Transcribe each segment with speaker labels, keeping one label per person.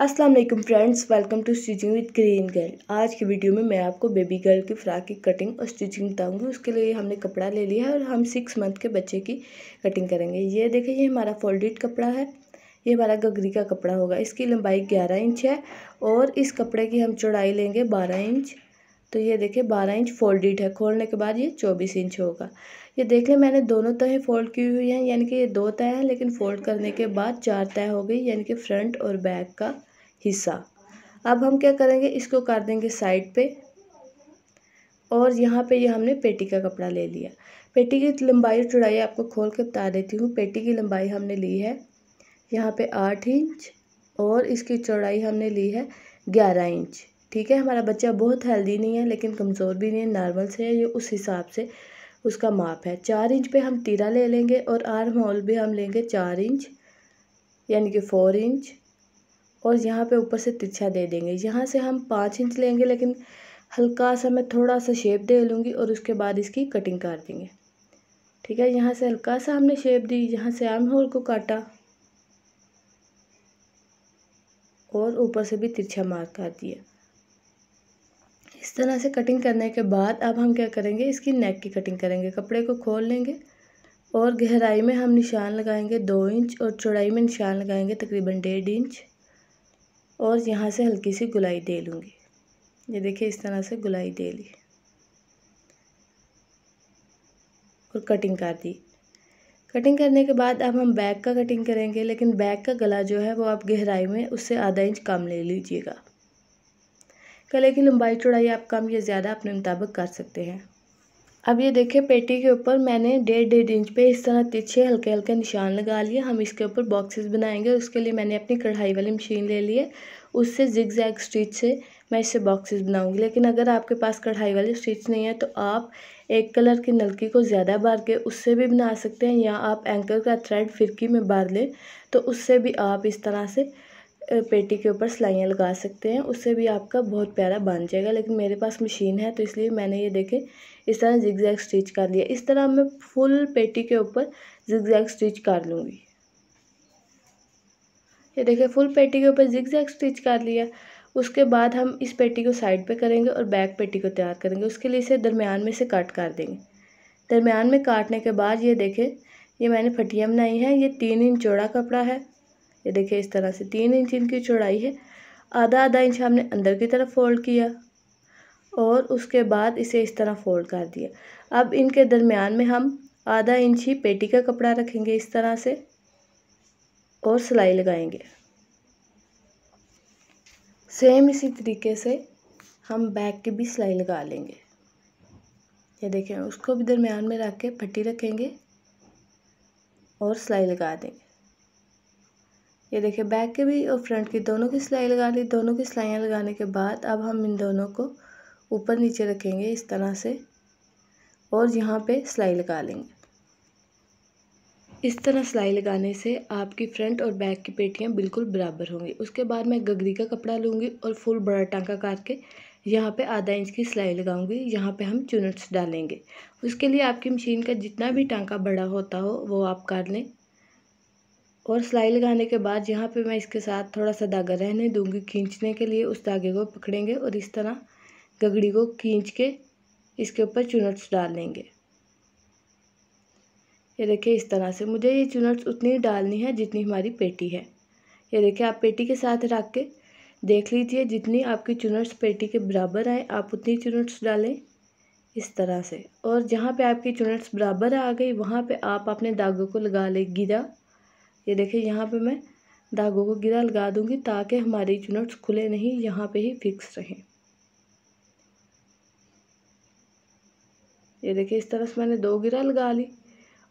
Speaker 1: अस्सलाम वालेकुम friends, welcome to stitching with green girl. आज की वीडियो में मैं आपको बेबी गर्ल की फ़्राक की कटिंग और स्टिचिंग बताऊँगी। उसके लिए हमने कपड़ा ले लिया है और हम सिक्स मंथ के बच्चे की कटिंग करेंगे। ये देखें ये हमारा फोल्डेड कपड़ा है। ये हमारा गगरी का कपड़ा होगा। इसकी लंबाई ग्यारह इंच है और इस कपड़े की हम चौड़ाई लेंगे बारह इंच। तो ये देखिए बारह इंच फोल्डेड है, खोलने के बाद ये चौबीस इंच होगा। ये देख लें मैंने दोनों तह फोल्ड की हुई हैं, यानी कि ये दो तय हैं, लेकिन फोल्ड करने के बाद चार तय हो गई, यानी कि फ्रंट और बैक का हिस्सा। अब हम क्या करेंगे, इसको कर देंगे साइड पे, और यहाँ पे ये हमने पेटी का कपड़ा ले लिया। पेटी की लंबाई और चौड़ाई आपको खोल के बता देती हूँ। पेटी की लंबाई हमने ली है यहाँ पे आठ इंच, और इसकी चौड़ाई हमने ली है ग्यारह इंच। ठीक है, हमारा बच्चा बहुत हेल्दी नहीं है, लेकिन कमज़ोर भी नहीं है नॉर्मल से है, ये उस हिसाब से उसका माप है। चार इंच पे हम तीरा ले लेंगे और आर्म होल भी हम लेंगे चार इंच, यानी कि फोर इंच, और यहाँ पे ऊपर से तिरछा दे देंगे। यहाँ से हम पाँच इंच लेंगे, लेकिन हल्का सा मैं थोड़ा सा शेप दे लूँगी और उसके बाद इसकी कटिंग कर देंगे। ठीक है, यहाँ से हल्का सा हमने शेप दी, यहाँ से आर्म होल को काटा और ऊपर से भी तिरछा मार्क कर दिया। तरह से कटिंग करने के बाद अब हम क्या करेंगे? इसकी नेक की कटिंग करेंगे। कपड़े को खोल लेंगे और गहराई में हम निशान लगाएँगे दो इंच और चौड़ाई में निशान लगाएँगे तकरीबन डेढ़ इंच और यहाँ से हल्की सी गुलाई दे लूँगी। ये देखिए, इस तरह से गुलाई दे ली और कटिंग कर दी। कटिंग करने के बाद अब हम बैक का कटिंग करेंगे, लेकिन बैक का गला जो है वो आप गहराई में उससे आधा इंच कम ले लीजिएगा। गले की लंबाई चौड़ाई आप कम या ज़्यादा अपने मुताबिक कर सकते हैं। अब ये देखिए पेटी के ऊपर मैंने डेढ़ डेढ़ इंच पे इस तरह तिरछे हल्के हल्के निशान लगा लिए। हम इसके ऊपर बॉक्सेस बनाएँगे और उसके लिए मैंने अपनी कढ़ाई वाली मशीन ले ली है। उससे जिग जैग स्टिच से मैं इससे बॉक्सेस बनाऊँगी। लेकिन अगर आपके पास कढ़ाई वाली स्टिच नहीं है तो आप एक कलर की नलकी को ज़्यादा बार के उससे भी बना सकते हैं या आप एंकर का थ्रेड फिरकी में बार लें तो उससे भी आप इस तरह से पेटी के ऊपर सिलाइयाँ लगा सकते हैं। उससे भी आपका बहुत प्यारा बन जाएगा। लेकिन मेरे पास मशीन है तो इसलिए मैंने ये देखे इस तरह जिग जैग स्टिच कर लिया। इस तरह मैं फुल पेटी के ऊपर जिग जैग स्टिच कर लूँगी। ये देखिए फुल पेटी के ऊपर जिग जैग स्टिच कर लिया। उसके बाद हम इस पेटी को साइड पे करेंगे और बैक पेटी को तैयार करेंगे। उसके लिए इसे दरमियान में से कट कर देंगे। दरमियान में काटने के बाद ये देखें, ये मैंने फटियाँ बनाई हैं। ये तीन इंच चौड़ा कपड़ा है। ये देखिए इस तरह से तीन इंच इनकी चौड़ाई है। आधा आधा इंच हमने अंदर की तरफ़ फोल्ड किया और उसके बाद इसे इस तरह फोल्ड कर दिया। अब इनके दरमियान में हम आधा इंच ही पेटी का कपड़ा रखेंगे इस तरह से और सिलाई लगाएँगे। सेम इसी तरीके से हम बैक की भी सिलाई लगा लेंगे। ये देखें उसको भी दरमियान में रख के पट्टी रखेंगे और सिलाई लगा देंगे। ये देखिए बैक के भी और फ्रंट की दोनों की सिलाई लगा ली दोनों की सिलाइयाँ लगाने के बाद अब हम इन दोनों को ऊपर नीचे रखेंगे इस तरह से और यहाँ पे सिलाई लगा लेंगे। इस तरह सिलाई लगाने से आपकी फ्रंट और बैक की पेटियाँ बिल्कुल बराबर होंगी। उसके बाद मैं गगरी का कपड़ा लूँगी और फुल बड़ा टांका करके यहाँ पे आधा इंच की सिलाई लगाऊँगी। यहाँ पे हम चुनट्स डालेंगे। उसके लिए आपकी मशीन का जितना भी टांका बड़ा होता हो, वो आप कर लें। और सिलाई लगाने के बाद यहाँ पे मैं इसके साथ थोड़ा सा धागा रहने दूँगी खींचने के लिए। उस धागे को पकड़ेंगे और इस तरह गगड़ी को खींच के इसके ऊपर चुनट्स डाल लेंगे ये देखिए, इस तरह से मुझे ये चुनट्स उतनी डालनी है जितनी हमारी पेटी है। ये देखिए, आप पेटी के साथ रख के देख लीजिए, जितनी आपकी चुनट्स पेटी के बराबर आए, आप उतनी चुनट्स डालें इस तरह से। और जहाँ पे आपकी चुनट्स बराबर आ गई, वहाँ पे आप अपने धागों को लगा ले, गिरा ये देखिए, यहाँ पे मैं धागों को गिरा, लगा दूँगी ताकि हमारी चुनट्स खुले नहीं, यहाँ पे ही फिक्स रहें। ये देखिए, इस तरह से मैंने दो गिरा, लगा ली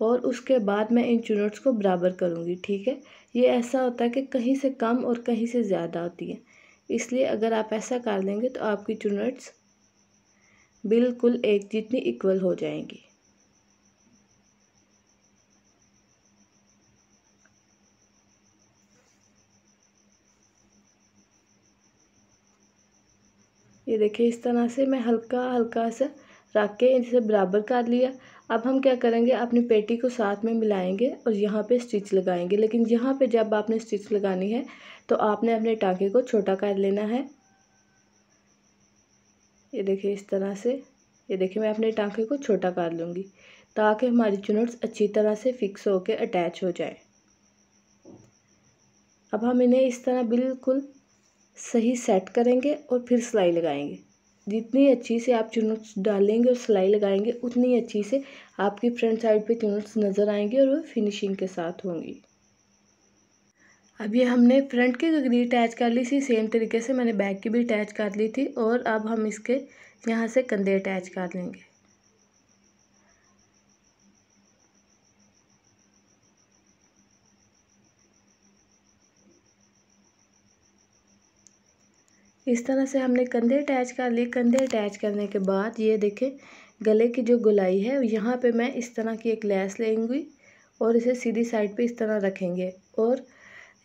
Speaker 1: और उसके बाद मैं इन चुनट्स को बराबर करूँगी, ठीक है? ये ऐसा होता है कि कहीं से कम और कहीं से ज़्यादा होती है। इसलिए अगर आप ऐसा कर लेंगे तो आपकी चुनट्स बिल्कुल एक जितनी इक्वल हो जाएँगी। ये देखिए, इस तरह से मैं हल्का हल्का सा रख के इसे बराबर कर लिया। अब हम क्या करेंगे, अपनी पेटी को साथ में मिलाएँगे और यहाँ पे स्टिच लगाएँगे। लेकिन यहाँ पे जब आपने स्टिच लगानी है तो आपने अपने टाँके को छोटा कर लेना है। ये देखिए, इस तरह से, ये देखिए, मैं अपने टाँके को छोटा कर लूँगी, ताकि हमारी चुनट्स अच्छी तरह से फिक्स होके अटैच हो जाए। अब हम इन्हें इस तरह बिल्कुल सही सेट करेंगे और फिर सिलाई लगाएँगे। जितनी अच्छी से आप चुनट्स डालेंगे और सिलाई लगाएँगे, उतनी अच्छी से आपकी फ्रंट साइड पे चुनट्स नज़र आएँगी और वो फिनिशिंग के साथ होंगी। अब ये हमने फ्रंट की गगरी अटैच कर ली थी सेम तरीके से मैंने बैक की भी अटैच कर ली थी और अब हम इसके यहाँ से कंधे अटैच कर लेंगे। इस तरह से हमने कंधे अटैच कर लिए। कंधे अटैच करने के बाद ये देखें, गले की जो गुलाई है, यहाँ पे मैं इस तरह की एक लैस लेंगी और इसे सीधी साइड पे इस तरह रखेंगे और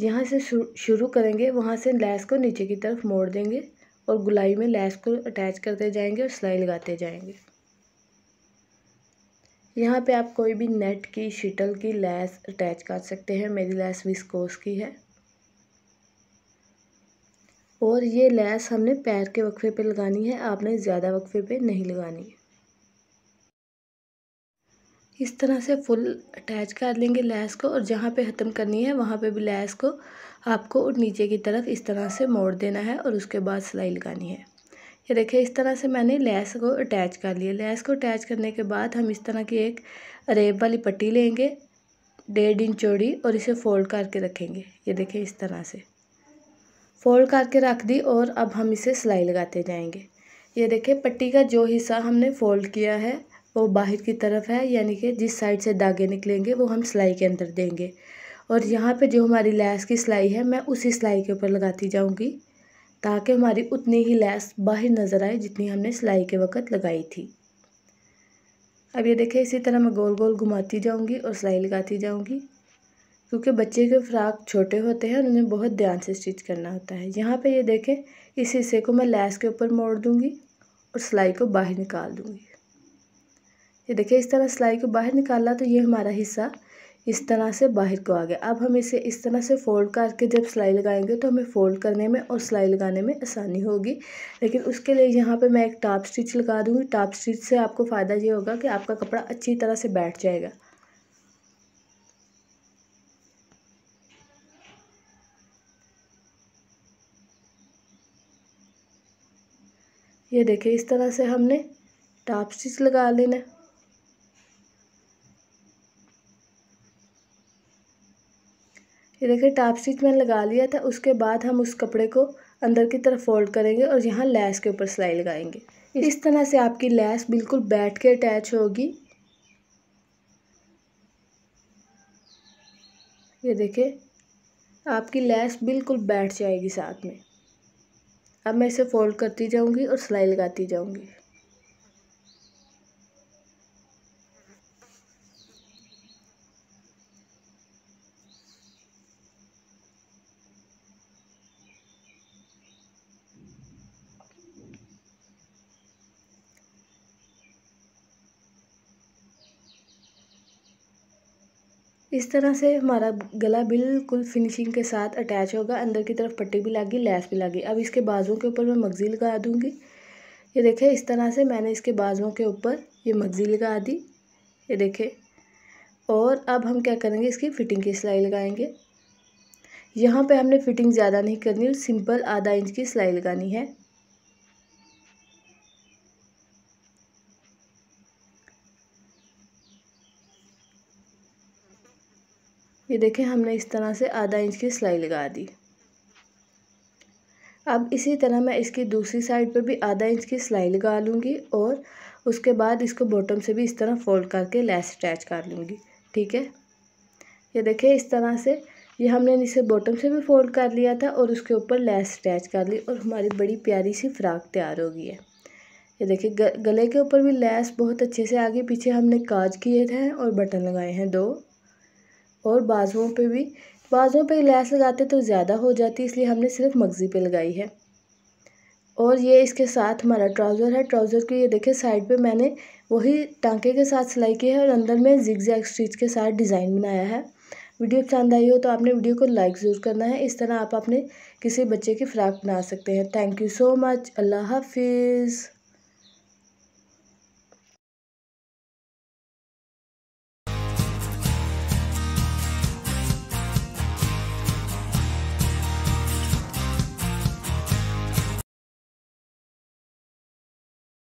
Speaker 1: यहाँ से शुरू करेंगे, वहाँ से लैस को नीचे की तरफ़ मोड़ देंगे और गुलाई में लैस को अटैच करते जाएँगे और सिलाई लगाते जाएँगे। यहाँ पे आप कोई भी नेट की, शिटल की लैस अटैच कर सकते हैं। मेरी लैस विस्कोस की है। और ये लैस हमने पैर के वक्फे पे लगानी है, आपने ज़्यादा वक्फे पे नहीं लगानी। है इस तरह से फुल अटैच कर लेंगे लैस को, और जहाँ पे ख़त्म करनी है, वहाँ पे भी लैस को आपको नीचे की तरफ़ इस तरह से मोड़ देना है और उसके बाद सिलाई लगानी है। ये देखिए, इस तरह से मैंने लैस को अटैच कर लिया। लैस को अटैच करने के बाद हम इस तरह की एक रेब वाली पट्टी लेंगे, डेढ़ इंच चौड़ी और इसे फोल्ड करके रखेंगे। ये देखिए, इस तरह से। फोल्ड करके रख दी और अब हम इसे सिलाई लगाते जाएँगे। ये देखिए, पट्टी का जो हिस्सा हमने फोल्ड किया है, वो बाहर की तरफ़ है, यानी कि जिस साइड से धागे निकलेंगे, वो हम सिलाई के अंदर देंगे। और यहाँ पे जो हमारी लैस की सिलाई है, मैं उसी सिलाई के ऊपर लगाती जाऊँगी, ताकि हमारी उतनी ही लैस बाहर नज़र आए, जितनी हमने सिलाई के वक्त लगाई थी। अब ये देखें इसी तरह मैं गोल गोल घुमाती जाऊँगी और सिलाई लगाती जाऊँगी। क्योंकि बच्चे के फ्राक छोटे होते हैं, उन्हें बहुत ध्यान से स्टिच करना होता है। यहाँ पे ये देखें, इस हिस्से को मैं लैस के ऊपर मोड़ दूँगी और सिलाई को बाहर निकाल दूँगी। ये देखिए, इस तरह सिलाई को बाहर निकाला तो ये हमारा हिस्सा इस तरह से बाहर को आ गया। अब हम इसे इस तरह से फोल्ड करके जब सिलाई लगाएँगे तो हमें फ़ोल्ड करने में और सिलाई लगाने में आसानी होगी। लेकिन उसके लिए यहाँ पे मैं एक टॉप स्टिच लगा दूँगी। टॉप स्टिच से आपको फ़ायदा ये होगा कि आपका कपड़ा अच्छी तरह से बैठ जाएगा। ये देखिए, इस तरह से हमने टॉप स्टिच लगा लेना ये देखिए टाप स्टिच मैंने लगा लिया था, उसके बाद हम उस कपड़े को अंदर की तरफ़ फोल्ड करेंगे और यहाँ लैस के ऊपर सिलाई लगाएँगे। इस तरह से आपकी लैस बिल्कुल बैठ के अटैच होगी। ये देखिए, आपकी लैस बिल्कुल बैठ जाएगी साथ में। अब मैं इसे फोल्ड करती जाऊँगी और सिलाई लगाती जाऊँगी। इस तरह से हमारा गला बिल्कुल फिनिशिंग के साथ अटैच होगा। अंदर की तरफ़ पट्टी भी लागी, लैस भी लागी। अब इसके बाजुओं के ऊपर मैं मगज़ी लगा दूँगी। ये देखें इस तरह से मैंने इसके बाजुओं के ऊपर ये मगज़ी लगा दी। ये देखें और अब हम क्या करेंगे, इसकी फ़िटिंग की सिलाई लगाएँगे। यहाँ पे हमने फ़िटिंग ज़्यादा नहीं करनी, सिंपल आधा इंच की सिलाई लगानी है। ये देखें, हमने इस तरह से आधा इंच की सिलाई लगा दी। अब इसी तरह मैं इसकी दूसरी साइड पर भी आधा इंच की सिलाई लगा लूँगी और उसके बाद इसको बॉटम से भी इस तरह फोल्ड करके लेस अटैच कर लूँगी, ठीक है? ये देखें, इस तरह से ये हमने इसे बॉटम से भी फोल्ड कर लिया था और उसके ऊपर लेस अटैच कर ली और हमारी बड़ी प्यारी सी फ्राक तैयार हो गई है। ये देखिए गले के ऊपर भी लेस बहुत अच्छे से आगे पीछे हमने काज किए थे और बटन लगाए हैं दो। और बाजुओं पे भी बाजुओं पे लैस लगाते तो ज़्यादा हो जाती है इसलिए हमने सिर्फ़ मगज़ी पे लगाई है। और ये इसके साथ हमारा ट्राउज़र है, ट्राउज़र की ये देखिए साइड पे मैंने वही टांके के साथ सिलाई की है और अंदर में जिग जैग स्टिच के साथ डिज़ाइन बनाया है। वीडियो पसंद आई हो तो आपने वीडियो को लाइक ज़रूर करना है, इस तरह आप अपने किसी बच्चे की फ़्राक बना सकते हैं। थैंक यू सो मच, अल्लाह हाफिज़।